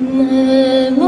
Nemo.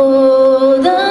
خذ